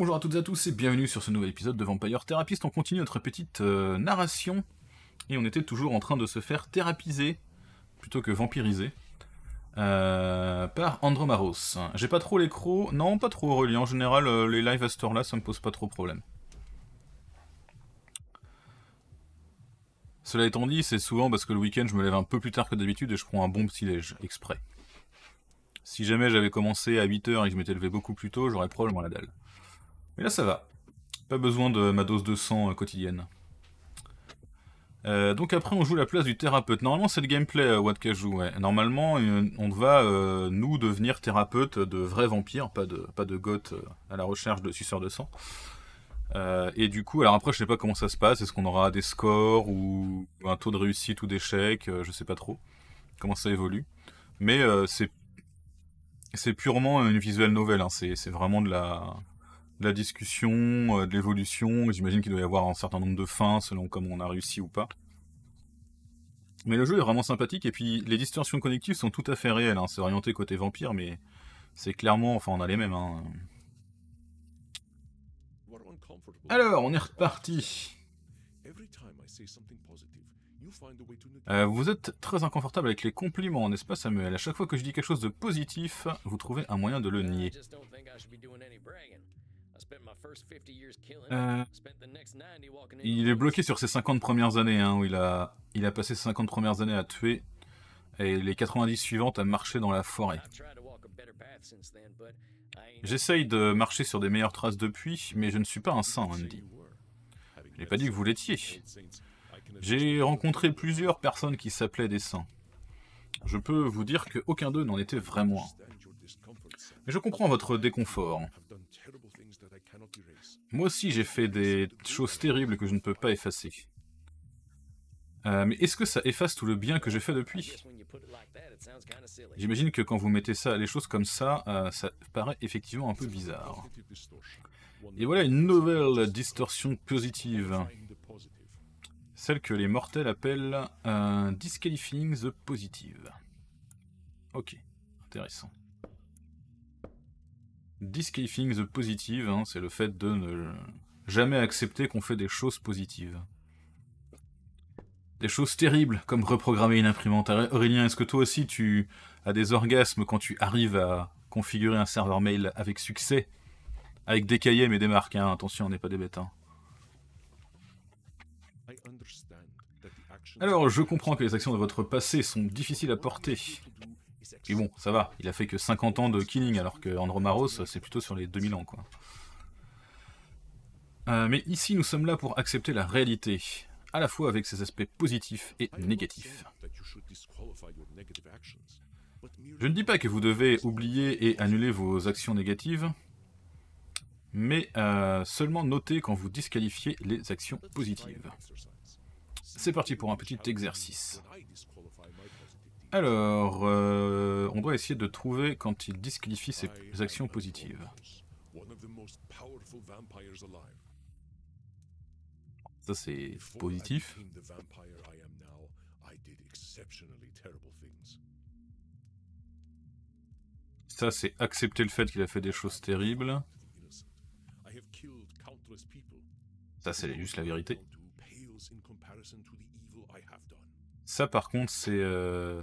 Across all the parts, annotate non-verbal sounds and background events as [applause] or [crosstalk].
bonjour à toutes et à tous et bienvenue sur ce nouvel épisode de Vampire Therapist. On continue notre petite euh, narration et on était toujours en train de se faire thérapiser plutôt que vampiriser euh, par Andromaros. J'ai pas trop les crocs, non pas trop Aurélie, en général euh, les live à ce là ça me pose pas trop problème. Cela étant dit, c'est souvent parce que le week-end je me lève un peu plus tard que d'habitude et je prends un bon petit déj, exprès. Si jamais j'avais commencé à 8h et que je m'étais levé beaucoup plus tôt, j'aurais probablement la dalle. Mais là ça va. Pas besoin de ma dose de sang euh, quotidienne. Euh, donc après on joue la place du thérapeute. Normalement c'est le gameplay euh, Watka joue, ouais. Normalement on va nous devenir thérapeute de vrais vampires, pas de, pas de goth à la recherche de suceurs de sang. et du coup, alors après je sais pas comment ça se passe, est-ce qu'on aura des scores ou un taux de réussite ou d'échec, je sais pas trop comment ça évolue. Mais c'est c'est purement une visuelle nouvelle, hein. c'est vraiment de la, la discussion, euh, de l'évolution. J'imagine qu'il doit y avoir un certain nombre de fins selon comment on a réussi ou pas. Mais le jeu est vraiment sympathique et puis les distorsions connectives sont tout à fait réelles. Hein. C'est orienté côté vampire, mais c'est clairement, enfin on a les mêmes. Hein. Alors, on est reparti. Euh, vous êtes très inconfortable avec les compliments, n'est-ce pas Samuel? À chaque fois que je dis quelque chose de positif, vous trouvez un moyen de le nier. Euh, il est bloqué sur ses 50 premières années, hein, où il a, il a passé ses 50 premières années à tuer, et les 90 suivantes à marcher dans la forêt. J'essaye de marcher sur des meilleures traces depuis, mais je ne suis pas un saint, Andy. Je n'ai pas dit que vous l'étiez. J'ai rencontré plusieurs personnes qui s'appelaient des saints. Je peux vous dire qu'aucun d'eux n'en était vraiment un. Mais je comprends votre déconfort. Moi aussi j'ai fait des choses terribles que je ne peux pas effacer. Euh, mais est-ce que ça efface tout le bien que j'ai fait depuis? J'imagine que quand vous mettez ça, les choses comme ça, euh, ça paraît effectivement un peu bizarre. Et voilà une nouvelle distorsion positive. Celle que les mortels appellent un disqualifying the positive. Ok, intéressant. Disqualifying the positive, hein, c'est le fait de ne jamais accepter qu'on fait des choses positives. Des choses terribles, comme reprogrammer une imprimante. Aurélien, est-ce que toi aussi tu as des orgasmes quand tu arrives à configurer un serveur mail avec succès? Avec des cahiers mais des marques, hein. attention, on n'est pas des bêtes. Hein. Alors, je comprends que les actions de votre passé sont difficiles à porter. Et bon, ça va, il a fait que 50 ans de killing, alors que Andromaros, c'est plutôt sur les 2000 ans, quoi. Euh, mais ici, nous sommes là pour accepter la réalité, à la fois avec ses aspects positifs et négatifs. Je ne dis pas que vous devez oublier et annuler vos actions négatives, mais euh, seulement noter quand vous disqualifiez les actions positives. C'est parti pour un petit exercice. Alors, euh, on doit essayer de trouver quand il disqualifie ses actions positives. Ça c'est positif. Ça c'est accepter le fait qu'il a fait des choses terribles. Ça c'est juste la vérité. Ça, par contre, c'est euh,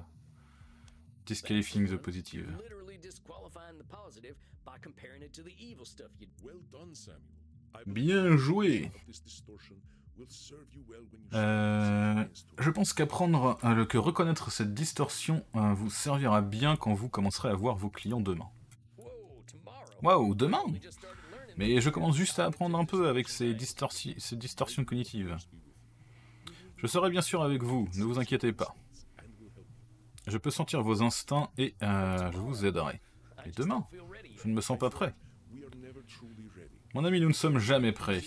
disqualifying the positive. Bien joué. Euh, je pense qu'apprendre, euh, que reconnaître cette distorsion euh, vous servira bien quand vous commencerez à voir vos clients demain. Waouh, demain Mais je commence juste à apprendre un peu avec ces, ces distorsions cognitives. Je serai bien sûr avec vous, ne vous inquiétez pas. Je peux sentir vos instincts et euh, je vous aiderai. Et demain, je ne me sens pas prêt. Mon ami, nous ne sommes jamais prêts.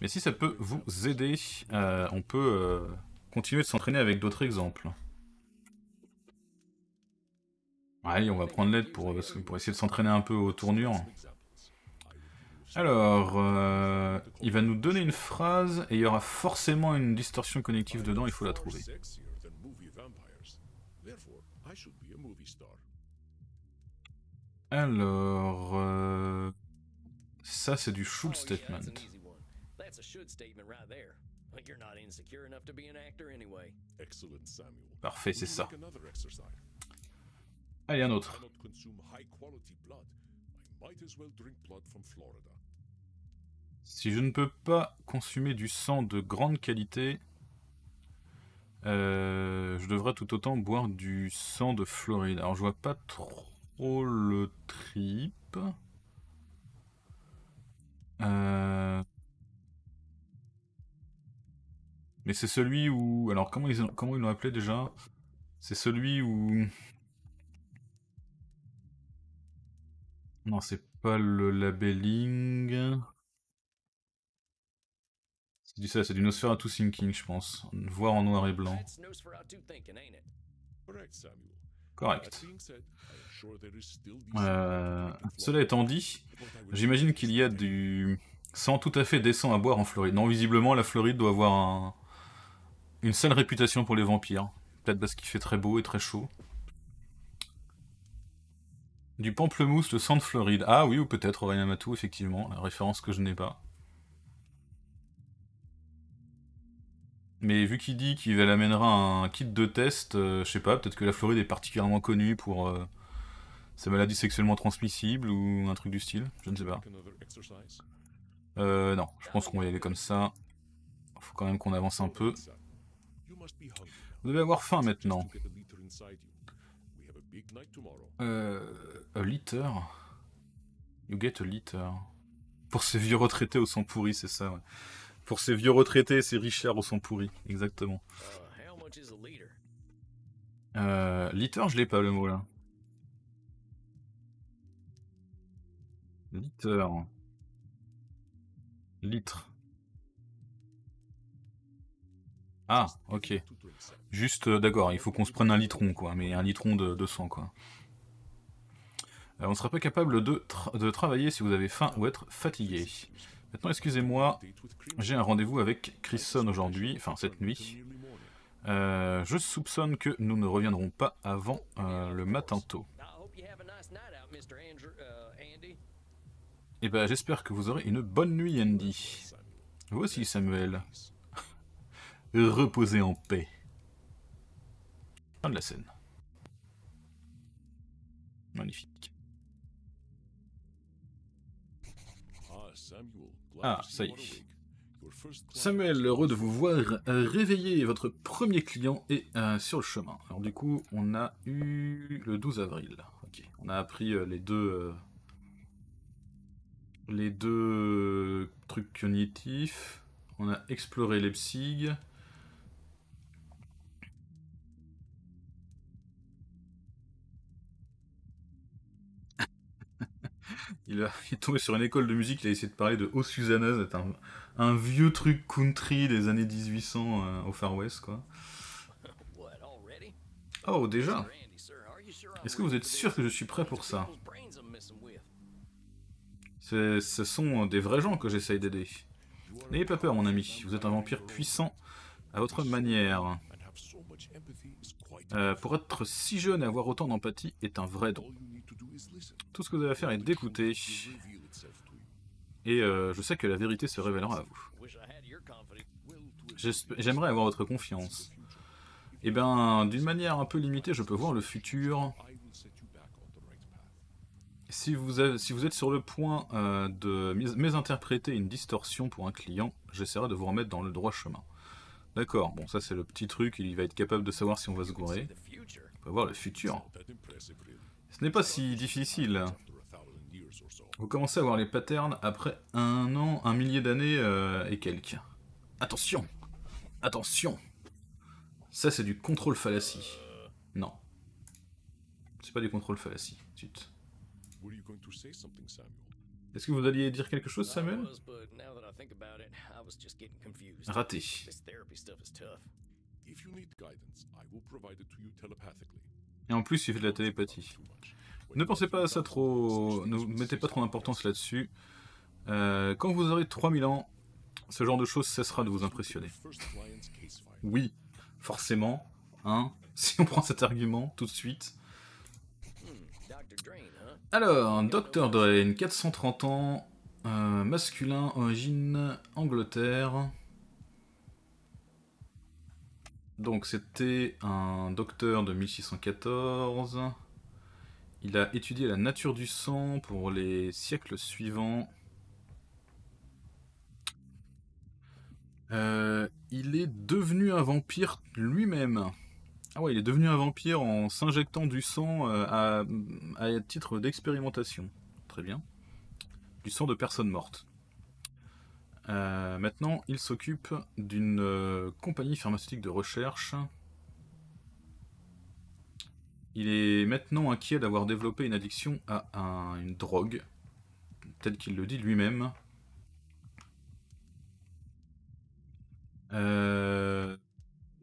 Mais si ça peut vous aider, euh, on peut euh, continuer de s'entraîner avec d'autres exemples. Allez, on va prendre l'aide pour, essayer de s'entraîner un peu aux tournures. Alors, il va nous donner une phrase et il y aura forcément une distorsion connective dedans, il faut la trouver. Alors, euh, Ça, c'est du should statement. Parfait, c'est ça. Allez, un autre. Si je ne peux pas consommer du sang de grande qualité, euh, je devrais tout autant boire du sang de Floride. Alors je vois pas trop le trip. Euh, mais c'est celui où... Alors comment ils, comment ils l'ont appelé déjà? C'est celui où... Non, c'est pas le labelling. C'est du ça, c'est du Nosferatu Thinking, je pense. Voir en noir et blanc. Correct. Euh, cela étant dit, j'imagine qu'il y a du sang tout à fait décent à boire en Floride. Non, visiblement, la Floride doit avoir une sale réputation pour les vampires. Peut-être parce qu'il fait très beau et très chaud. Du pamplemousse, le sang de Floride. Ah oui, ou peut-être Matou, effectivement, la référence que je n'ai pas. Mais vu qu'il dit qu'il amènera un kit de test, euh, je sais pas, peut-être que la Floride est particulièrement connue pour euh, ses maladies sexuellement transmissibles ou un truc du style, je ne sais pas. Euh, non, je pense qu'on va y aller comme ça. Faut quand même qu'on avance un peu. Vous devez avoir faim maintenant. Euh, a liter You get a liter. Pour ces vieux retraités au sang pourri, c'est ça, ouais. Pour ces vieux retraités, ces richards au sang pourri, exactement. Euh, liter, je l'ai pas le mot là. Liter. Litre. Ah, ok. Juste, euh, d'accord, il faut qu'on se prenne un litron, quoi, mais un litron de, sang, quoi. Euh, on ne sera pas capable de, de travailler si vous avez faim ou être fatigué. Maintenant, excusez-moi, j'ai un rendez-vous avec Chrisson aujourd'hui, enfin cette nuit. Euh, je soupçonne que nous ne reviendrons pas avant euh, le matin tôt. Eh ben, j'espère que vous aurez une bonne nuit, Andy. Voici Samuel. [laughs] Reposez en paix. Fin de la scène. Magnifique. Ah, ça y est. Samuel, heureux de vous voir réveiller. Votre premier client est euh, sur le chemin. Alors du coup, on a eu le 12 avril. Ok, on a appris euh, les deux... Euh, les deux trucs cognitifs. On a exploré Leipzig. Il, est tombé sur une école de musique, il a essayé de parler de O Susanna, c'est un, vieux truc country des années 1800 euh, au Far West, quoi. Oh, déjà Est-ce que vous êtes sûr que je suis prêt pour ça? Ce sont des vrais gens que j'essaye d'aider. N'ayez pas peur, mon ami, vous êtes un vampire puissant à votre manière. Euh, pour être si jeune et avoir autant d'empathie est un vrai don. Tout ce que vous avez à faire est d'écouter. Et euh, je sais que la vérité se révélera à vous. J'aimerais avoir votre confiance. Eh bien, d'une manière un peu limitée, je peux voir le futur. Si vous, si vous êtes sur le point euh, de mésinterpréter une distorsion pour un client, j'essaierai de vous remettre dans le droit chemin. D'accord, bon ça c'est le petit truc, il va être capable de savoir si on va se gourer. On peut voir le futur. Ce n'est pas si difficile. Vous commencez à voir les patterns après un an, un millier d'années euh, et quelques. Attention Attention Ça, c'est du contrôle fallacie. Non. C'est pas du contrôle fallacie. Est-ce que vous alliez dire quelque chose, Samuel? Raté. Et en plus, il fait de la télépathie. Ne pensez pas à ça trop... Ne mettez pas trop d'importance là-dessus. Euh, quand vous aurez 3000 ans, ce genre de choses cessera de vous impressionner. Oui, forcément. Hein [laughs] si on prend cet argument tout de suite. Alors, Dr. Drain, 430 ans, euh, masculin, origine Angleterre. Donc c'était un docteur de 1614. Il a étudié la nature du sang pour les siècles suivants. Euh, il est devenu un vampire lui-même. Ah ouais, il est devenu un vampire en s'injectant du sang euh, à, à titre d'expérimentation. Très bien. Du sang de personnes mortes. Euh, maintenant, il s'occupe d'une euh, compagnie pharmaceutique de recherche. Il est maintenant inquiet d'avoir développé une addiction à une drogue, tel qu'il le dit lui-même. Euh,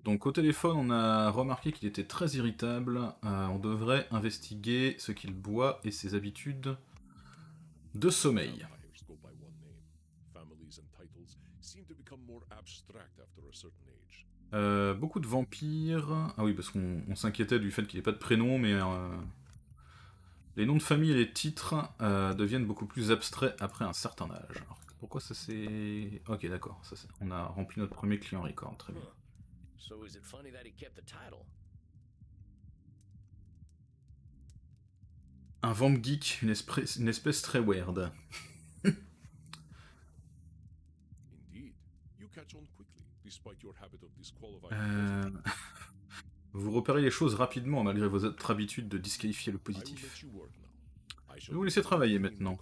donc au téléphone, on a remarqué qu'il était très irritable. on devrait investiguer ce qu'il boit et ses habitudes de sommeil. Euh, beaucoup de vampires. Ah oui, parce qu'on s'inquiétait du fait qu'il n'y ait pas de prénom, mais euh, les noms de famille et les titres euh, deviennent beaucoup plus abstraits après un certain âge. pourquoi ça c'est... Ok, d'accord. On a rempli notre premier client record, très bien. Un vamp geek, une, une espèce très weird. Euh, [laughs] vous repérez les choses rapidement malgré votre habitude de disqualifier le positif. Je vais vous laisser travailler maintenant.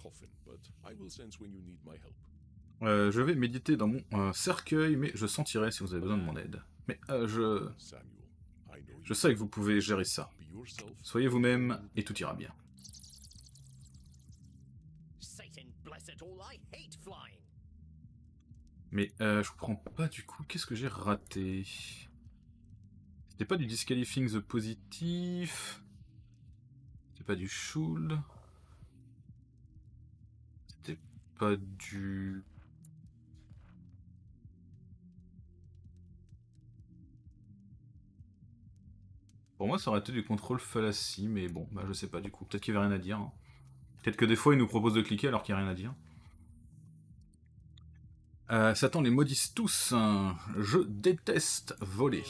Euh, je vais méditer dans mon euh, cercueil, mais je sentirai si vous avez besoin de mon aide. Mais je... Je sais que vous pouvez gérer ça. Soyez vous-même et tout ira bien. Mais euh, je comprends pas du coup, qu'est-ce que j'ai raté? C'était pas du disqualifying the positif C'était pas du should C'était pas du... Pour moi, ça aurait été du contrôle fallacie, mais bon, bah, je sais pas du coup. Peut-être qu'il y avait rien à dire. Hein. Peut-être que des fois, il nous propose de cliquer alors qu'il n'y a rien à dire. Euh, Satan les maudissent tous. Hein. Je déteste voler.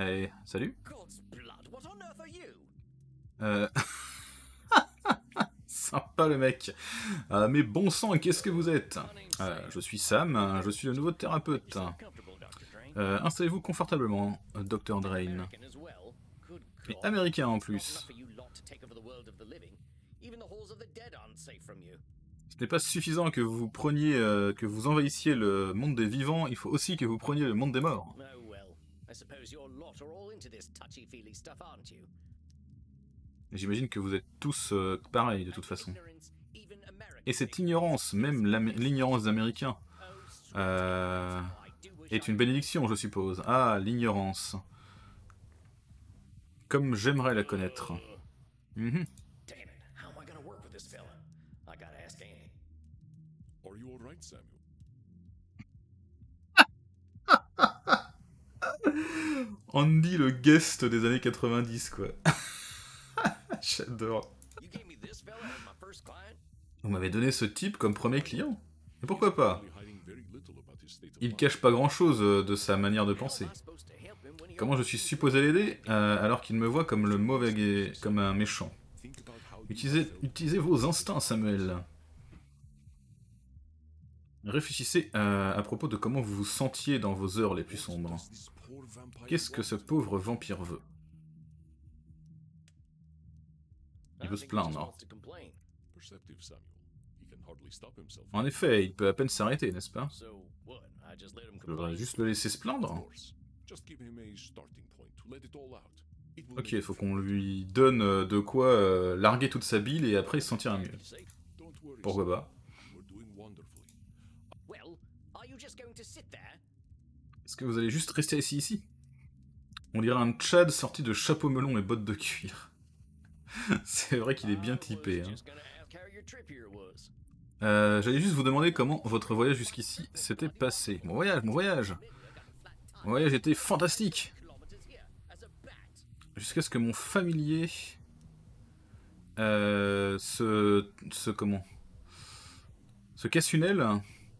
Eh, salut. Euh... [laughs] Sympa le mec. Euh, mais bon sang, qu'est-ce que vous êtes? Je suis Sam, je suis le nouveau thérapeute. Installez-vous confortablement, Dr. Drain. Et américain en plus. N'est pas suffisant que vous preniez, euh, que vous envahissiez le monde des vivants, il faut aussi que vous preniez le monde des morts. J'imagine que vous êtes tous euh, pareils de toute façon. Et cette ignorance, même l'ignorance des Américains, euh, est une bénédiction, je suppose. Ah, l'ignorance. Comme j'aimerais la connaître. Mhm. [laughs] Andy le guest des années 90 quoi. [laughs] J'adore. Vous m'avez donné ce type comme premier client. Et pourquoi pas? Il cache pas grand chose euh, de sa manière de penser. Comment je suis supposé l'aider euh, alors qu'il me voit comme le mauvais comme un méchant? utilisez, utilisez vos instincts, Samuel. Réfléchissez euh, à propos de comment vous vous sentiez dans vos heures les plus sombres. Qu'est-ce que ce pauvre vampire veut? Il veut se plaindre. En effet, il peut à peine s'arrêter, n'est-ce pas? Je devrais juste le laisser se plaindre Ok, il faut qu'on lui donne euh, de quoi euh, larguer toute sa bile et après il se sentira mieux. Pourquoi pas? Est-ce que vous allez juste rester assis ici? On dirait un Chad sorti de chapeau melon et bottes de cuir. [laughs] C'est vrai qu'il est bien typé. Hein. Euh, J'allais juste vous demander comment votre voyage jusqu'ici s'était passé. Mon voyage, mon voyage Mon voyage était fantastique Jusqu'à ce que mon familier euh, se, se... comment? Ce casse-unel,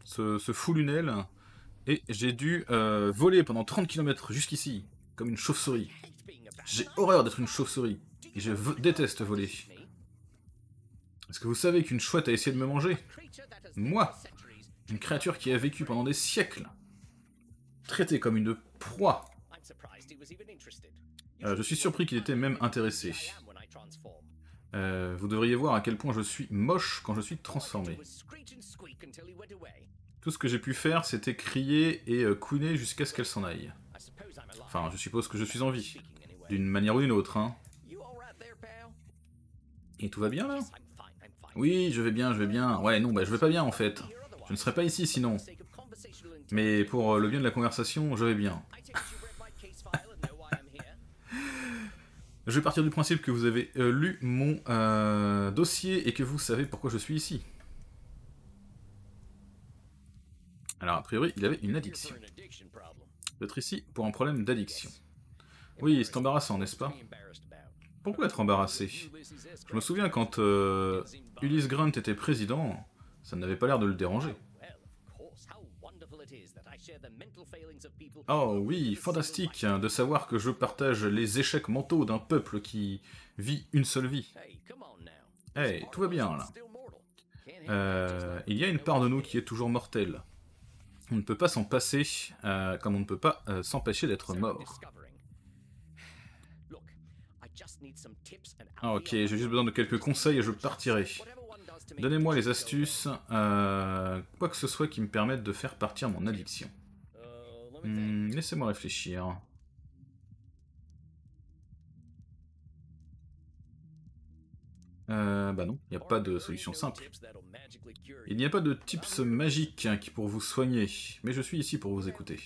ce, ce full-unel, et j'ai dû euh, voler pendant 30 km jusqu'ici, comme une chauve-souris. J'ai horreur d'être une chauve-souris, et je déteste voler. Est-ce que vous savez qu'une chouette a essayé de me manger? Moi Une créature qui a vécu pendant des siècles Traité comme une proie euh, Je suis surpris qu'il était même intéressé. Euh, vous devriez voir à quel point je suis moche quand je suis transformé. Tout ce que j'ai pu faire, c'était crier et euh, couiner jusqu'à ce qu'elle s'en aille. Enfin, je suppose que je suis en vie. D'une manière ou d'une autre, hein. Et tout va bien, là? Oui, je vais bien, je vais bien. Ouais, non, bah je vais pas bien, en fait. Je ne serais pas ici, sinon. Mais pour le bien de la conversation, je vais bien. Je vais partir du principe que vous avez euh, lu mon euh, dossier et que vous savez pourquoi je suis ici. Alors, a priori, il avait une addiction. Peut-être ici pour un problème d'addiction. Oui, c'est embarrassant, n'est-ce pas? Pourquoi être embarrassé? Je me souviens quand euh, Ulysse Grunt était président, ça n'avait pas l'air de le déranger. Oh oui, fantastique de savoir que je partage les échecs mentaux d'un peuple qui vit une seule vie. Hey, tout va bien là. Euh, il y a une part de nous qui est toujours mortelle. On ne peut pas s'en passer, euh, comme on ne peut pas euh, s'empêcher d'être mort. Ah, ok, j'ai juste besoin de quelques conseils et je partirai. Donnez-moi les astuces, quoi que ce soit qui me permette de faire partir mon addiction. Hmm, laissez-moi réfléchir. Euh, bah non, il n'y a pas de solution simple. Il n'y a pas de tips magiques qui pour vous soigner, mais je suis ici pour vous écouter.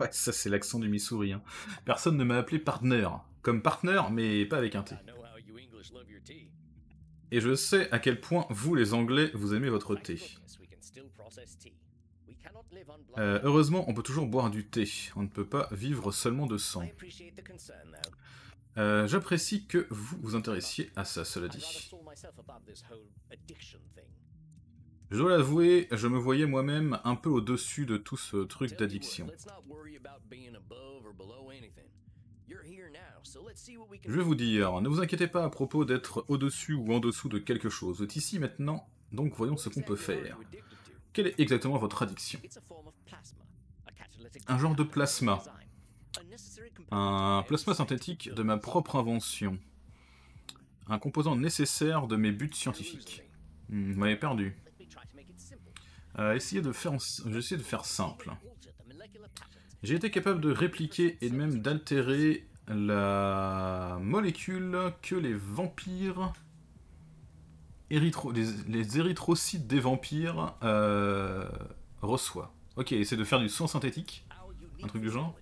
Ouais, ça c'est l'accent du Missouri. Hein. Personne ne m'a appelé partner. Comme partner, mais pas avec un T. Et je sais à quel point vous, les Anglais, vous aimez votre thé. Euh, heureusement, on peut toujours boire du thé. On ne peut pas vivre seulement de sang. Euh, J'apprécie que vous vous intéressiez à ça, cela dit. Je dois l'avouer, je me voyais moi-même un peu au-dessus de tout ce truc d'addiction. Je vais vous dire, ne vous inquiétez pas à propos d'être au-dessus ou en dessous de quelque chose. Vous êtes ici maintenant, donc voyons ce qu'on peut faire. Quelle est exactement votre addiction? Un genre de plasma. Un plasma synthétique de ma propre invention. Un composant nécessaire de mes buts scientifiques. Hmm, vous m'avez perdu. Euh, essayez de faire, j'essaie de faire simple. J'ai été capable de répliquer et même d'altérer la molécule que les vampires les, érythrocytes des vampires euh, reçoit. Ok, c'est de faire du sang synthétique, un truc du genre.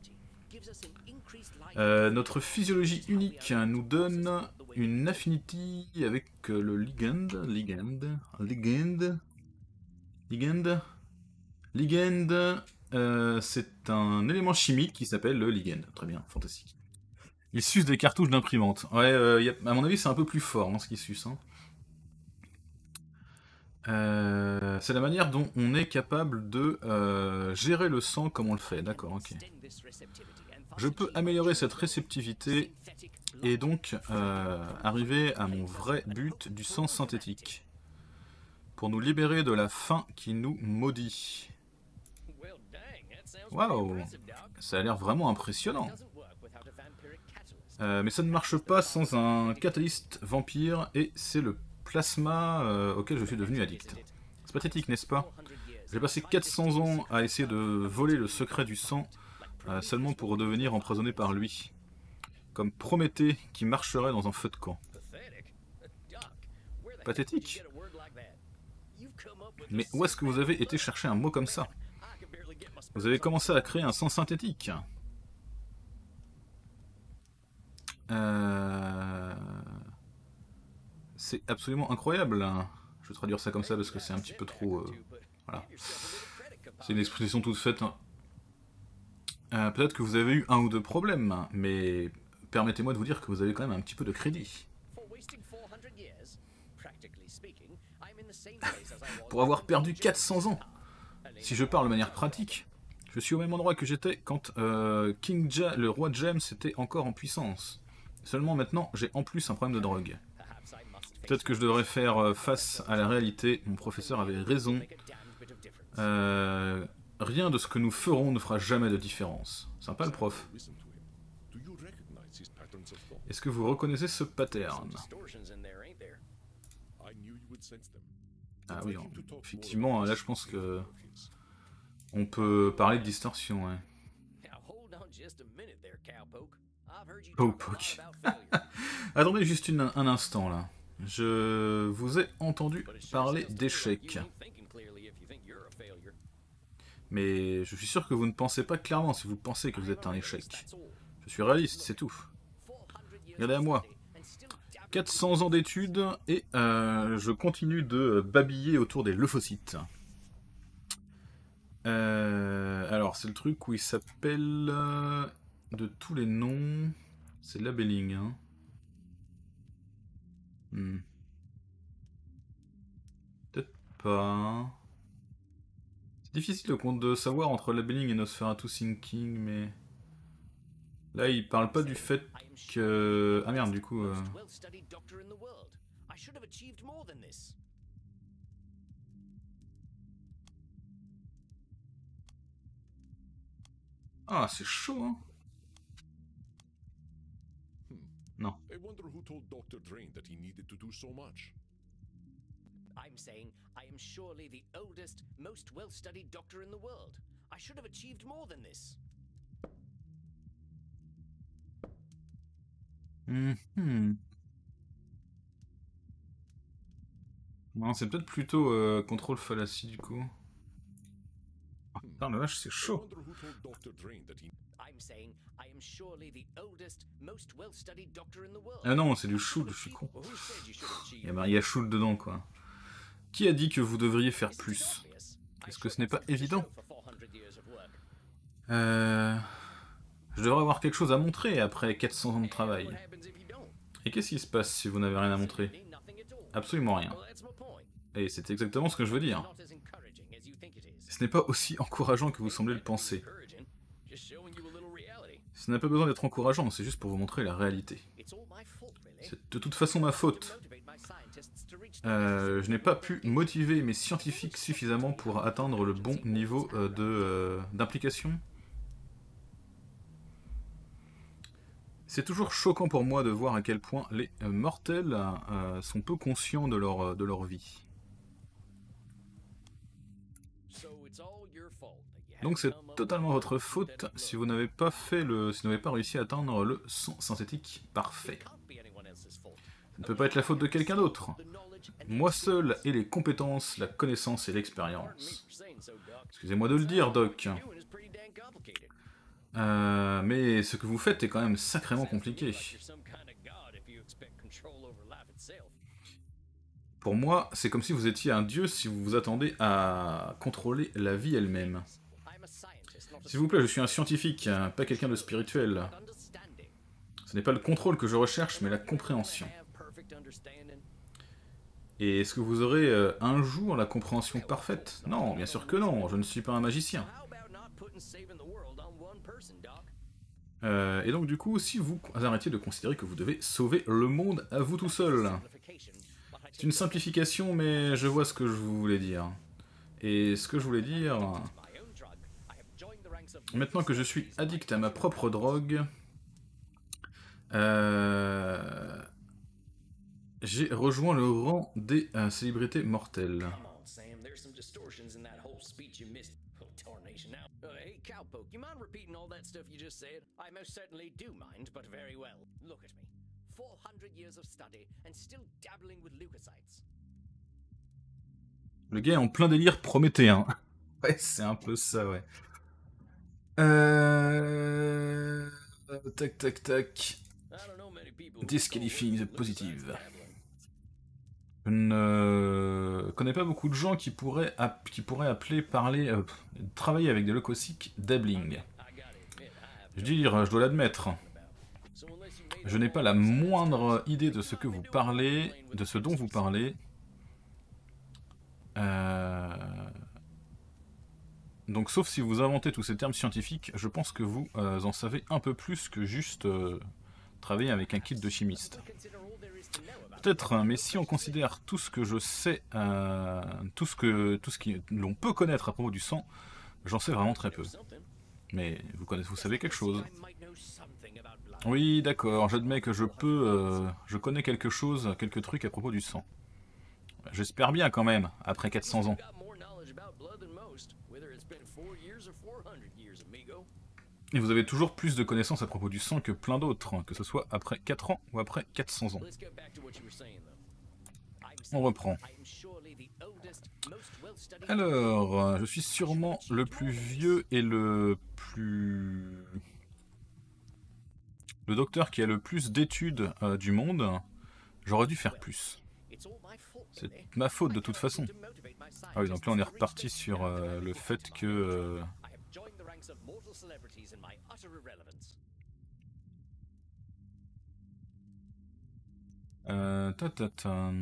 Euh, notre physiologie unique nous donne une affinity avec le ligand, ligand, ligand, ligand, ligand. Euh, c'est un élément chimique qui s'appelle le ligand. Très bien, fantastique. Il suce des cartouches d'imprimante. Ouais, euh, à mon avis, c'est un peu plus fort hein, ce qu'il suce. Hein. Euh, c'est la manière dont on est capable de gérer le sang comme on le fait. D'accord, ok. Je peux améliorer cette réceptivité et donc arriver à mon vrai but du sang synthétique. Pour nous libérer de la faim qui nous maudit. Waouh Ça a l'air vraiment impressionnant. mais ça ne marche pas sans un catalyste vampire et c'est le plasma euh, auquel je suis devenu addict. C'est pathétique, n'est-ce pas? J'ai passé 400 ans à essayer de voler le secret du sang, euh, seulement pour redevenir empoisonné par lui. Comme Prométhée qui marcherait dans un feu de camp. Pathétique Mais où est-ce que vous avez été chercher un mot comme ça? Vous avez commencé à créer un sang synthétique. Euh... C'est absolument incroyable. Je vais traduire ça comme ça parce que c'est un petit peu trop... Euh, voilà. C'est une expression toute faite. Hein. Euh, peut-être que vous avez eu un ou deux problèmes, mais permettez-moi de vous dire que vous avez quand même un petit peu de crédit. Pour avoir perdu 400 ans Si je parle de manière pratique, je suis au même endroit que j'étais quand euh, King ja le roi James était encore en puissance. Seulement maintenant, j'ai en plus un problème de drogue. Peut-être que je devrais faire euh, face à la réalité. Mon professeur avait raison. Euh, rien de ce que nous ferons ne fera jamais de différence. Sympa le prof. Est-ce que vous reconnaissez ce pattern? Ah oui, effectivement, là je pense que on peut parler de distorsion, ouais. Cowpoke. [laughs] Attendez juste un instant là. Je vous ai entendu parler d'échec. Mais je suis sûr que vous ne pensez pas clairement si vous pensez que vous êtes un échec. Je suis réaliste, c'est tout. Regardez à moi. 400 ans d'études et euh, je continue de babiller autour des leucocytes. Euh, alors, c'est le truc où il s'appelle euh, de tous les noms. C'est labelling. Hein. Hmm. Peut-être pas. C'est difficile de, de savoir entre labelling et Nosferatu Thinking, mais... Là, il parle pas du fait que... Ah merde, du coup... Euh... Ah, c'est chaud, hein Non. I wonder who told Dr. Drain that he needed to do so much. I'm saying I am surely the oldest, most well-studied doctor in the world. I should have achieved more than this. Mm hmm. Non, c'est peut-être plutôt euh, contrôle fallacie du coup. Putain, vache, c'est chaud. Ah non, c'est du Shul, je suis con. Il y a Maria Shul dedans, quoi. Qui a dit que vous devriez faire plus? Est-ce que ce n'est pas évident euh... Je devrais avoir quelque chose à montrer après 400 ans de travail. Et qu'est-ce qui se passe si vous n'avez rien à montrer? Absolument rien. Et c'est exactement ce que je veux dire. Ce n'est pas aussi encourageant que vous semblez le penser. Ce n'a pas besoin d'être encourageant, c'est juste pour vous montrer la réalité. C'est de toute façon ma faute. Euh, je n'ai pas pu motiver mes scientifiques suffisamment pour atteindre le bon niveau euh, euh, d'implication. C'est toujours choquant pour moi de voir à quel point les mortels sont peu conscients de leur, de leur vie. Donc c'est totalement votre faute si vous n'avez pas fait le, si vous n'avez pas réussi à atteindre le son synthétique parfait. Ça ne peut pas être la faute de quelqu'un d'autre. Moi seul ai les compétences, la connaissance et l'expérience. Excusez-moi de le dire, Doc. Euh, mais ce que vous faites est quand même sacrément compliqué. Pour moi, c'est comme si vous étiez un dieu si vous vous attendez à contrôler la vie elle-même. S'il vous plaît, je suis un scientifique, pas quelqu'un de spirituel. Ce n'est pas le contrôle que je recherche, mais la compréhension. Et est-ce que vous aurez euh, un jour la compréhension parfaite? Non, bien sûr que non, je ne suis pas un magicien. Euh, et donc du coup, si vous arrêtiez de considérer que vous devez sauver le monde à vous tout seul. C'est une simplification, mais je vois ce que je voulais dire. Et ce que je voulais dire... Maintenant que je suis addict à ma propre drogue, euh, j'ai rejoint le rang des euh, célébrités mortelles. Hey, Cowpoke, you mind repeating all that stuff you just said? I most certainly do mind, but very well. Look at me. 400 years of study and still dabbling with leukocytes. Le gars est en plein délire prométhéen. [laughs] Ouais, c'est un peu ça, ouais. Euh... Tac, tac, tac. Disqualifying positive. Je ne connais pas beaucoup de gens qui pourraient, qui pourraient appeler, parler, euh, travailler avec des leucocytes dabbling. Je dire, je dois l'admettre. Je n'ai pas la moindre idée de ce que vous parlez, de ce dont vous parlez. Euh, donc sauf si vous inventez tous ces termes scientifiques, je pense que vous euh, en savez un peu plus que juste euh, travailler avec un kit de chimiste. Peut-être, hein, mais si on considère tout ce que je sais, tout ce que tout ce l'on peut connaître à propos du sang, j'en sais vraiment très peu. Mais vous connaissez, vous savez quelque chose. Oui, d'accord, j'admets que je peux... Euh, je connais quelque chose, quelques trucs à propos du sang. J'espère bien quand même, après 400 ans. Et vous avez toujours plus de connaissances à propos du sang que plein d'autres, hein, que ce soit après 4 ans ou après 400 ans. On reprend. Alors, euh, je suis sûrement le plus vieux et le plus... Le docteur qui a le plus d'études euh, du monde. J'aurais dû faire plus. C'est ma faute de toute façon. Ah oui, donc là on est reparti sur euh, le fait que... Euh, ta, ta.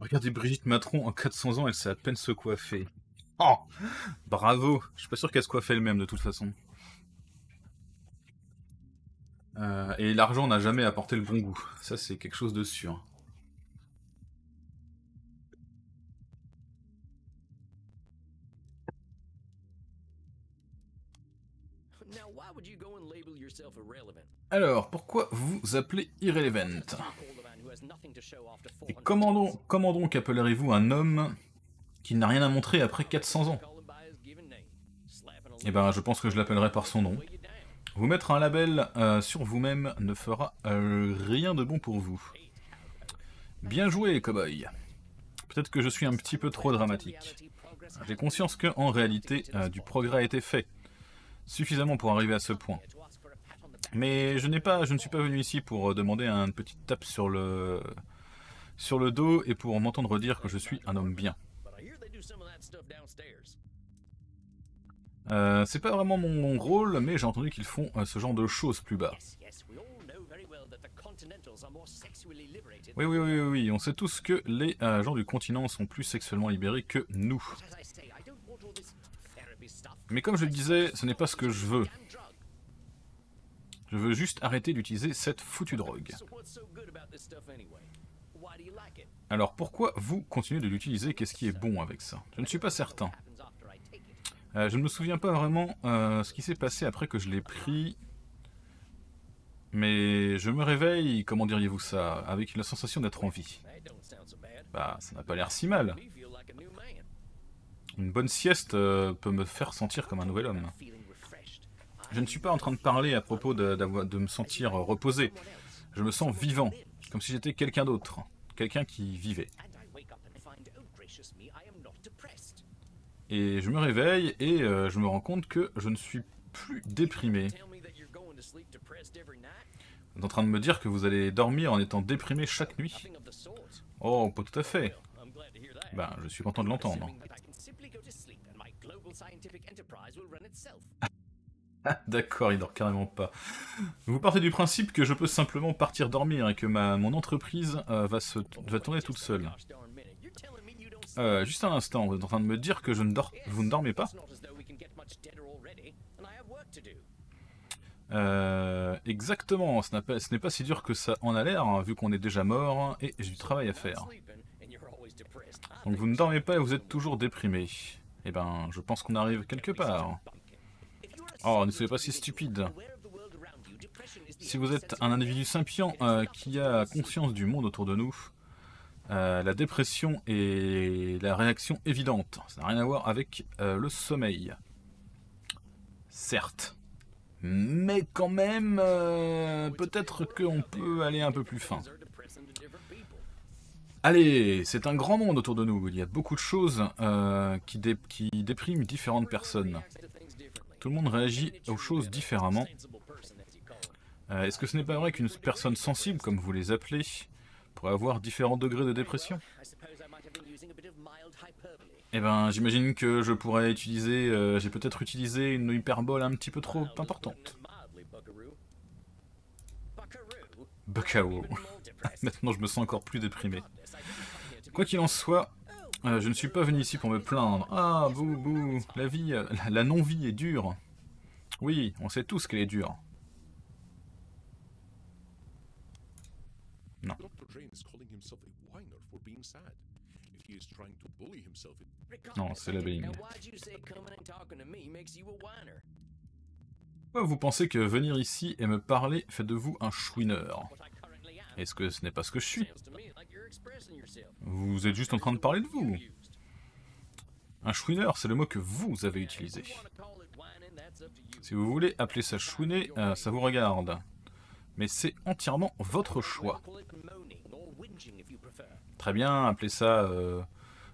Regardez Brigitte Matron en 400 ans, elle sait à peine se coiffer. Oh Bravo Je suis pas sûr qu'elle se coiffe elle-même de toute façon. Euh, et l'argent n'a jamais apporté le bon goût. Ça, c'est quelque chose de sûr. Alors, pourquoi vous appelez Irrelevant? Et comment donc, comment donc appellerez-vous un homme qui n'a rien à montrer après 400 ans? Eh ben, je pense que je l'appellerai par son nom. Vous mettre un label euh, sur vous-même ne fera euh, rien de bon pour vous. Bien joué, cowboy. Peut-être que je suis un petit peu trop dramatique. J'ai conscience que, en réalité, euh, du progrès a été fait. Suffisamment pour arriver à ce point. Mais je n'ai pas, je ne suis pas venu ici pour euh, demander un petit tape sur le sur le dos et pour m'entendre dire que je suis un homme bien. Euh, c'est pas vraiment mon rôle, mais j'ai entendu qu'ils font euh, ce genre de choses plus bas. Oui, oui, oui, oui, on sait tous que les euh, gens du continent sont plus sexuellement libérés que nous. Mais comme je le disais, ce n'est pas ce que je veux. Je veux juste arrêter d'utiliser cette foutue drogue. Alors pourquoi vous continuez de l'utiliser? Qu'est-ce qui est bon avec ça? Je ne suis pas certain. Euh, je ne me souviens pas vraiment euh, ce qui s'est passé après que je l'ai pris. Mais je me réveille, comment diriez-vous ça, avec la sensation d'être en vie. Bah, ça n'a pas l'air si mal. Une bonne sieste euh, peut me faire sentir comme un nouvel homme. Je ne suis pas en train de parler à propos de, me sentir reposé. Je me sens vivant, comme si j'étais quelqu'un d'autre, quelqu'un qui vivait. Et je me réveille et euh, je me rends compte que je ne suis plus déprimé. Vous êtes en train de me dire que vous allez dormir en étant déprimé chaque nuit? Oh, pas tout à fait. Ben, je suis content de l'entendre. Ah, [laughs] d'accord, il dort carrément pas. Vous partez du principe que je peux simplement partir dormir et que ma, mon entreprise euh, va, se, va tourner toute seule. Euh, juste un instant, vous êtes en train de me dire que je ne dors, vous ne dormez pas? Euh, exactement, ce n'est pas, si dur que ça en a l'air, hein, vu qu'on est déjà mort et j'ai du travail à faire. Donc vous ne dormez pas et vous êtes toujours déprimé. Eh ben, je pense qu'on arrive quelque part. Oh, ne soyez pas si stupide. Si vous êtes un individu sympiant euh, qui a conscience du monde autour de nous, euh, la dépression est la réaction évidente. Ça n'a rien à voir avec euh, le sommeil. Certes. Mais quand même, peut-être qu'on peut aller un peu plus fin. Allez, c'est un grand monde autour de nous. Il y a beaucoup de choses qui, qui dépriment différentes personnes. Tout le monde réagit aux choses différemment. Euh, est-ce que ce n'est pas vrai qu'une personne sensible, comme vous les appelez, pourrait avoir différents degrés de dépression? Eh ben, j'imagine que je pourrais utiliser... Euh, j'ai peut-être utilisé une hyperbole un petit peu trop importante. Buckarow. [laughs] Maintenant, je me sens encore plus déprimé. Quoi qu'il en soit, euh, je ne suis pas venu ici pour me plaindre. Ah, bouh, bouh, la vie, euh, la non-vie est dure. Oui, on sait tous qu'elle est dure. Non. Non, c'est la baigne. Pourquoi vous pensez que venir ici et me parler fait de vous un chouineur? Est-ce que ce n'est pas ce que je suis Vous êtes juste en train de parler de vous. Un chouineur, c'est le mot que vous avez utilisé. Si vous voulez appeler ça chouiner, euh, ça vous regarde. Mais c'est entièrement votre choix. Très bien, appelez ça euh,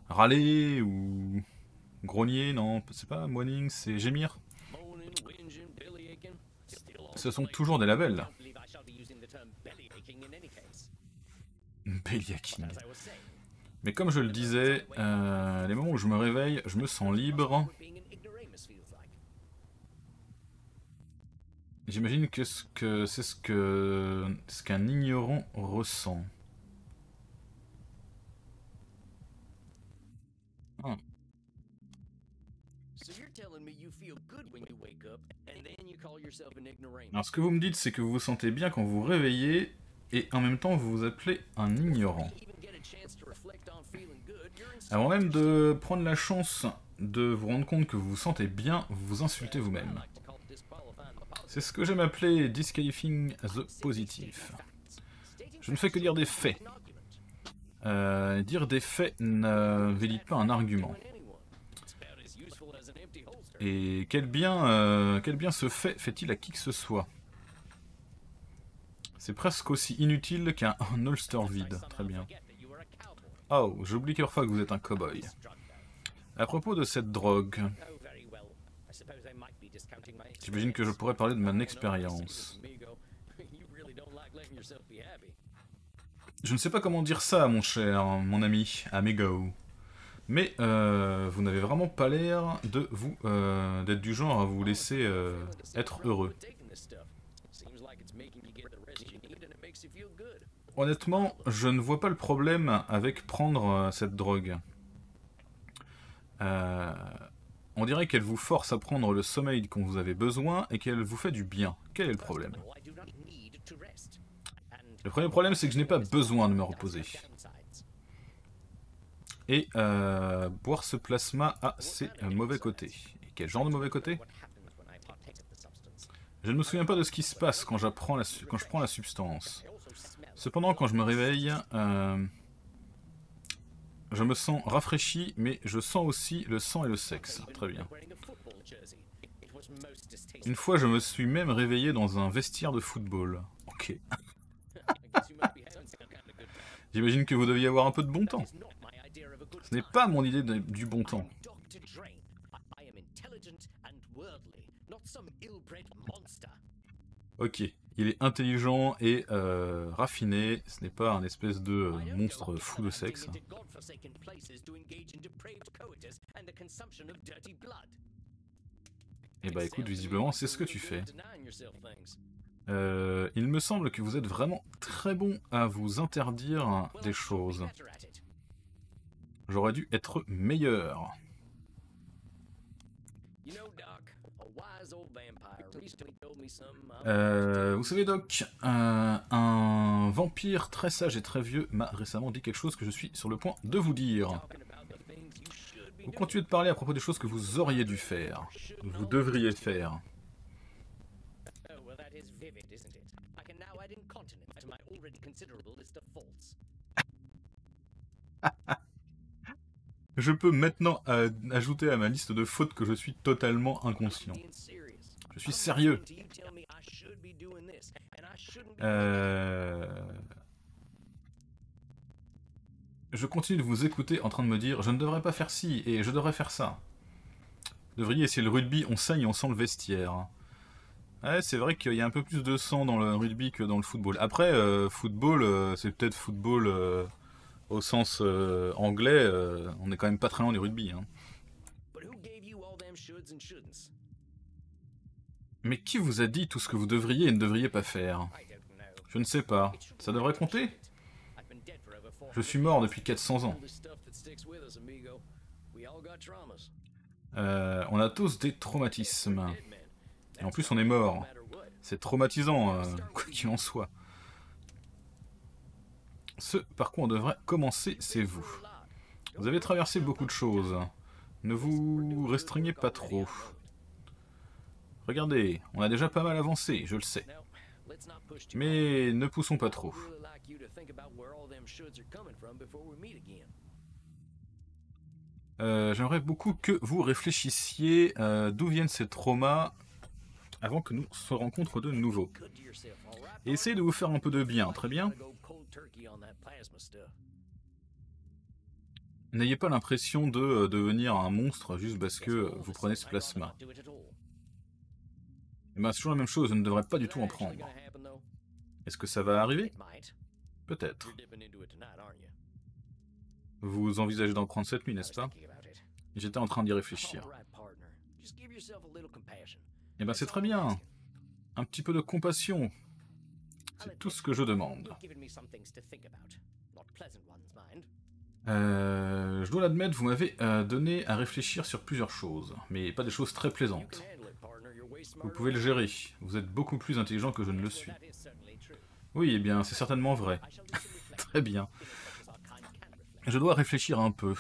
râler ou grogner, non, c'est pas moaning, c'est gémir. Ce sont toujours des labels. Mais comme je le disais, euh, les moments où je me réveille, je me sens libre. J'imagine que c'est ce que ce qu'un ignorant ressent. Ah. Alors ce que vous me dites, c'est que vous vous sentez bien quand vous vous réveillez, et en même temps vous vous appelez un ignorant. Avant même de prendre la chance de vous rendre compte que vous vous sentez bien, vous vous insultez vous-même. C'est ce que j'aime appeler disqualifying the positive. Je ne fais que dire des faits. Euh, dire des faits ne valide pas un argument. Et quel bien, euh, quel bien fait fait-il à qui que ce soit? C'est presque aussi inutile qu'un [laughs] holster vide. Très bien. Oh, j'oublie parfois que vous êtes un cowboy. À propos de cette drogue, j'imagine que je pourrais parler de mon expérience. Je ne sais pas comment dire ça, mon cher, mon ami, amigo. Mais euh, vous n'avez vraiment pas l'air de vous euh, d'être du genre à vous laisser euh, être heureux. Honnêtement, je ne vois pas le problème avec prendre cette drogue. on dirait qu'elle vous force à prendre le sommeil dont vous avez besoin et qu'elle vous fait du bien. Quel est le problème? Le premier problème, c'est que je n'ai pas besoin de me reposer. Et euh, boire ce plasma a ses mauvais côtés. Et quel genre de mauvais côtés Je ne me souviens pas de ce qui se passe quand, la quand je prends la substance. Cependant, quand je me réveille, euh, je me sens rafraîchi, mais je sens aussi le sang et le sexe. Très bien. Une fois, je me suis même réveillé dans un vestiaire de football. Ok. [laughs] J'imagine que vous deviez avoir un peu de bon temps. Ce n'est pas mon idée du bon temps. Ok, il est intelligent et euh, raffiné, ce n'est pas un espèce de euh, monstre fou de sexe. Et eh bah écoute, visiblement c'est ce que tu fais. Euh, il me semble que vous êtes vraiment très bon à vous interdire des choses. J'aurais dû être meilleur. Euh, vous savez Doc, euh, un vampire très sage et très vieux m'a récemment dit quelque chose que je suis sur le point de vous dire. Vous continuez de parler à propos des choses que vous auriez dû faire, vous devriez faire. [laughs] Je peux maintenant euh, ajouter à ma liste de fautes que je suis totalement inconscient. Je suis sérieux. Euh... Je continue de vous écouter en train de me dire je ne devrais pas faire ci et je devrais faire ça. Vous devriez essayer le rugby, on saigne, on sent le vestiaire. Ouais, c'est vrai qu'il y a un peu plus de sang dans le rugby que dans le football. Après, euh, football, c'est peut-être football au sens euh, anglais, euh, on est quand même pas très loin du rugby. Hein. Mais qui vous a dit tout ce que vous devriez et ne devriez pas faire? Je ne sais pas. Ça devrait compter? Je suis mort depuis 400 ans. Euh, on a tous des traumatismes. Et en plus on est mort. C'est traumatisant, euh, quoi qu'il en soit. Ce par quoi on devrait commencer, c'est vous. Vous avez traversé beaucoup de choses. Ne vous restreignez pas trop. Regardez, on a déjà pas mal avancé, je le sais. Mais ne poussons pas trop. Euh, j'aimerais beaucoup que vous réfléchissiez euh, d'où viennent ces traumas avant que nous se rencontrent de nouveau. Essayez de vous faire un peu de bien, très bien N'ayez pas l'impression de euh, devenir un monstre juste parce que vous prenez ce plasma. Eh ben, c'est toujours la même chose, je ne devrais pas du tout en prendre. Est-ce que ça va arriver Peut-être. Vous envisagez d'en prendre cette nuit, n'est-ce pas J'étais en train d'y réfléchir. Eh ben c'est très bien. Un petit peu de compassion. C'est tout ce que je demande. Euh, je dois l'admettre, vous m'avez euh, donné à réfléchir sur plusieurs choses, mais pas des choses très plaisantes. Vous pouvez le gérer, vous êtes beaucoup plus intelligent que je ne le suis. Oui, eh bien, c'est certainement vrai. [laughs] très bien. Je dois réfléchir un peu.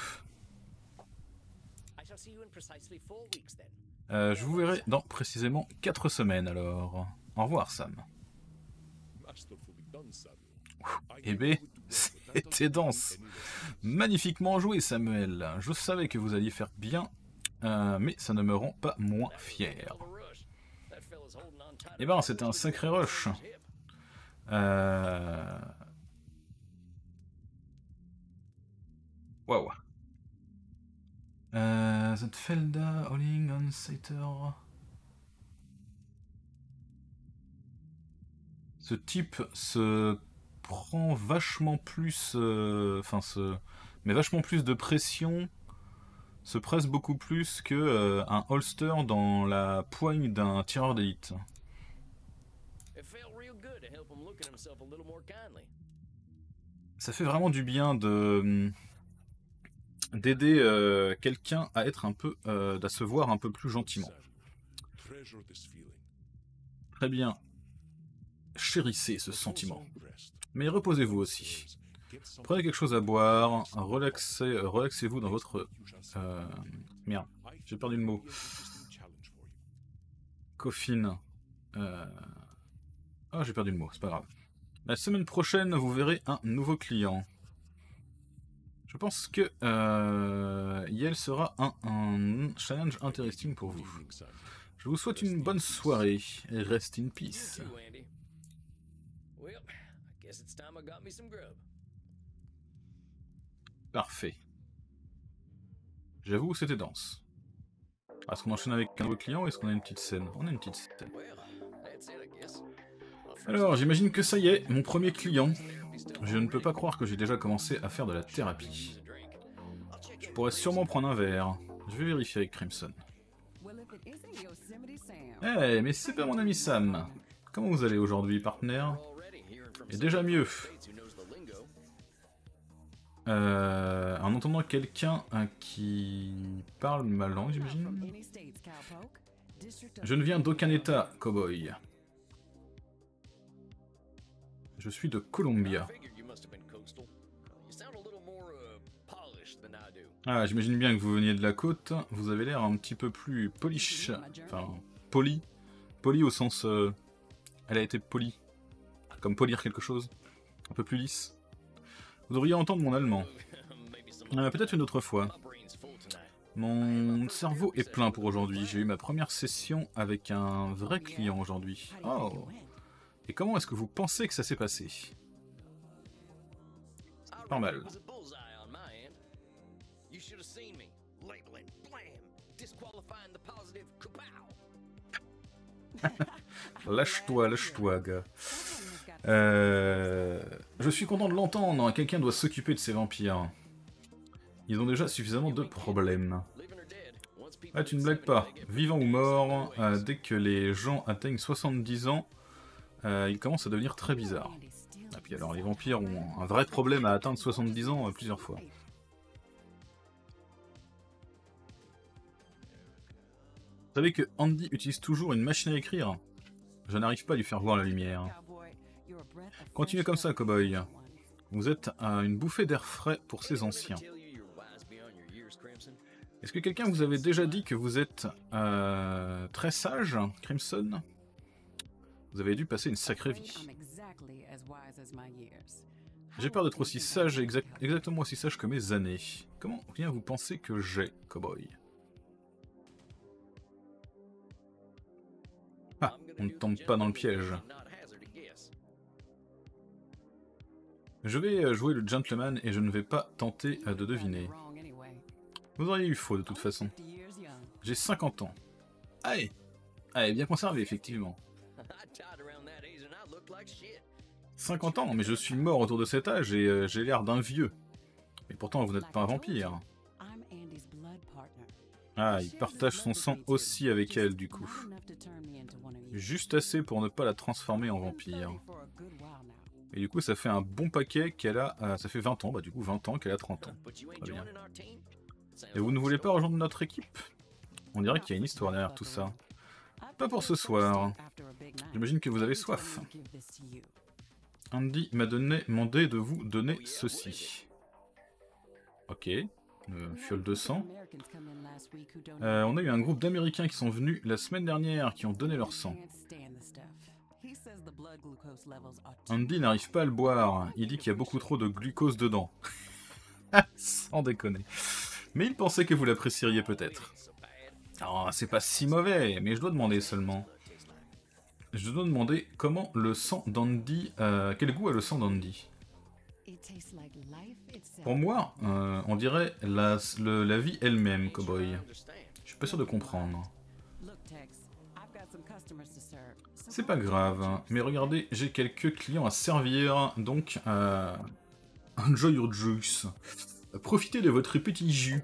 Euh, je vous verrai dans précisément 4 semaines alors. Au revoir Sam. Eh bien, c'était dense. Magnifiquement joué Samuel. Je savais que vous alliez faire bien, euh, mais ça ne me rend pas moins fier. Eh ben, c'était un sacré rush. Euh... Wow. Euh, Zetfelda, Holling, on Ce type se prend vachement plus. Euh, enfin, se met vachement plus de pression, se presse beaucoup plus que euh, un holster dans la poigne d'un tireur d'élite. Ça fait vraiment du bien de d'aider euh, quelqu'un à être un peu, euh, à se voir un peu plus gentiment. Très bien. Chérissez ce sentiment. Mais reposez-vous aussi. Prenez quelque chose à boire, relaxez, relaxez-vous dans votre... Euh, merde, j'ai perdu le mot. Coffine. Euh... Ah, j'ai perdu le mot, c'est pas grave. La semaine prochaine, vous verrez un nouveau client. Je pense que euh, Yale sera un, challenge intéressant pour vous. Je vous souhaite une bonne soirée et rest in peace. Parfait. J'avoue, c'était dense. Est-ce qu'on enchaîne avec un nouveau client ou est-ce qu'on a une petite scène? On a une petite scène. Alors, j'imagine que ça y est, mon premier client. Je ne peux pas croire que j'ai déjà commencé à faire de la thérapie. Je pourrais sûrement prendre un verre. Je vais vérifier avec Crimson. Eh, mais c'est pas mon ami Sam. Comment vous allez aujourd'hui, partenaire? Et déjà mieux. Euh, en entendant quelqu'un qui parle ma langue, j'imagine. Je ne viens d'aucun état, cowboy. Je suis de Columbia. Ah, j'imagine bien que vous veniez de la côte. Vous avez l'air un petit peu plus polish. Enfin, poli. Poli au sens... Euh, elle a été polie. Comme polir quelque chose. Un peu plus lisse. Vous devriez entendre mon allemand. Euh, peut-être une autre fois. Mon cerveau est plein pour aujourd'hui. J'ai eu ma première session avec un vrai client aujourd'hui. Oh et comment est-ce que vous pensez que ça s'est passé? Pas mal. [laughs] lâche-toi, lâche-toi, gars. Euh, je suis content de l'entendre, quelqu'un doit s'occuper de ces vampires. Ils ont déjà suffisamment de problèmes. Ah, tu ne blagues pas. Vivant ou mort, euh, dès que les gens atteignent 70 ans, euh, il commence à devenir très bizarre. Et puis alors, les vampires ont un vrai problème à atteindre 70 ans plusieurs fois. Vous savez que Andy utilise toujours une machine à écrire Je n'arrive pas à lui faire voir la lumière. Continuez comme ça, cowboy. Vous êtes une bouffée d'air frais pour ces anciens. Est-ce que quelqu'un vous avait déjà dit que vous êtes euh, très sage, Crimson? Vous avez dû passer une sacrée vie. J'ai peur d'être aussi sage, exactement aussi sage que mes années. Comment bien vous pensez que j'ai, cowboy? Ah, on ne tombe pas dans le piège. Je vais euh, jouer le gentleman et je ne vais pas tenter euh, de deviner. Vous auriez eu faux de toute façon. J'ai 50 ans. Allez Allez, bien conservé, effectivement. 50 ans, mais je suis mort autour de cet âge et euh, j'ai l'air d'un vieux. Mais pourtant, vous n'êtes pas un vampire. Ah, il partage son sang aussi avec elle, du coup. Juste assez pour ne pas la transformer en vampire. Et du coup, ça fait un bon paquet qu'elle a... Euh, ça fait 20 ans, bah du coup 20 ans qu'elle a 30 ans. Très bien. Et vous ne voulez pas rejoindre notre équipe? On dirait qu'il y a une histoire derrière tout ça. Pas pour ce soir. J'imagine que vous avez soif. Andy m'a demandé de vous donner ceci. Ok. Euh, fiole de sang. Euh, on a eu un groupe d'Américains qui sont venus la semaine dernière, qui ont donné leur sang. Andy n'arrive pas à le boire. Il dit qu'il y a beaucoup trop de glucose dedans. [laughs] Sans déconner. Mais il pensait que vous l'apprécieriez peut-être. Oh, c'est pas si mauvais, mais je dois demander seulement. Je dois demander comment le sang d'Andy... Euh, quel goût a le sang d'Andy? Pour moi, euh, on dirait la, la vie elle-même, cowboy. Je suis pas sûr de comprendre. C'est pas grave, hein. mais regardez, j'ai quelques clients à servir, donc... Euh, enjoy your juice. Profitez de votre petit jus.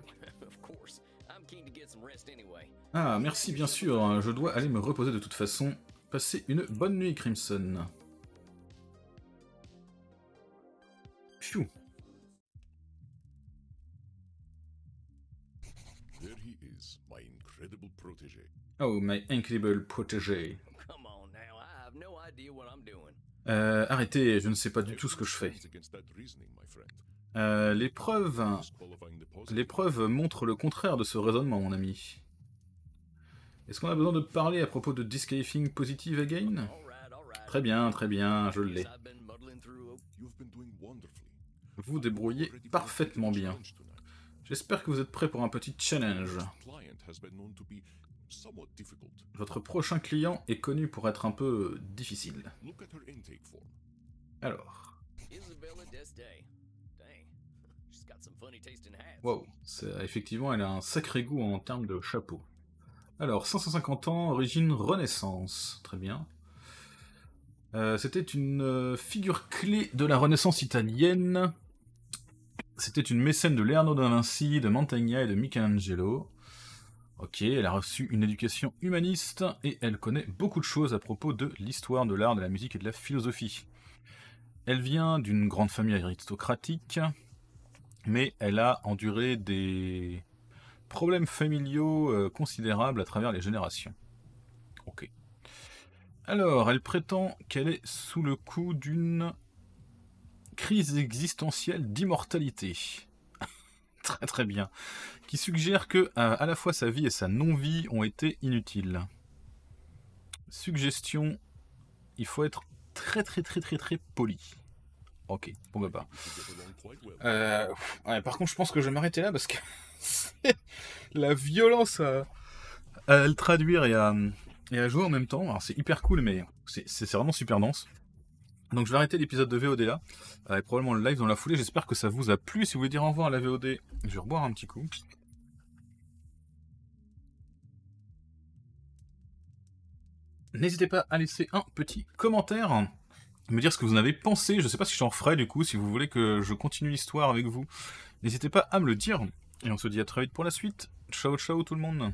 Ah, merci bien sûr, je dois aller me reposer de toute façon. Passez une bonne nuit, Crimson. Phew. Oh, my incredible protégé. Euh, arrêtez, je ne sais pas du tout ce que je fais. Euh, les preuves... Montrent le contraire de ce raisonnement, mon ami. Est-ce qu'on a besoin de parler à propos de disqualifying positive again? Très bien, très bien, je l'ai. Vous débrouillez parfaitement bien. J'espère que vous êtes prêt pour un petit challenge. Votre prochain client est connu pour être un peu difficile. Alors. Wow, effectivement, elle a un sacré goût en termes de chapeau. Alors, 550 ans, origine Renaissance. Très bien. Euh, c'était une euh, figure clé de la Renaissance italienne. C'était une mécène de Leonardo da Vinci, de Mantegna et de Michelangelo. Ok, elle a reçu une éducation humaniste et elle connaît beaucoup de choses à propos de l'histoire de l'art, de la musique et de la philosophie. Elle vient d'une grande famille aristocratique, mais elle a enduré des problèmes familiaux euh, considérables à travers les générations. Ok. Alors, elle prétend qu'elle est sous le coup d'une crise existentielle d'immortalité très très bien, qui suggère que euh, à la fois sa vie et sa non-vie ont été inutiles. Suggestion, il faut être très très très très très poli. Ok, pourquoi pas. Euh, par contre, je pense que je vais m'arrêter là parce que [laughs] la violence à, à, le traduire et à, et à jouer en même temps. c'est hyper cool, mais c'est vraiment super dense. Donc je vais arrêter l'épisode de VOD là, avec probablement le live dans la foulée. J'espère que ça vous a plu. Si vous voulez dire au revoir à la VOD, je vais reboire un petit coup. N'hésitez pas à laisser un petit commentaire, me dire ce que vous en avez pensé. Je sais pas si j'en ferai du coup, si vous voulez que je continue l'histoire avec vous. N'hésitez pas à me le dire. Et on se dit à très vite pour la suite. Ciao ciao tout le monde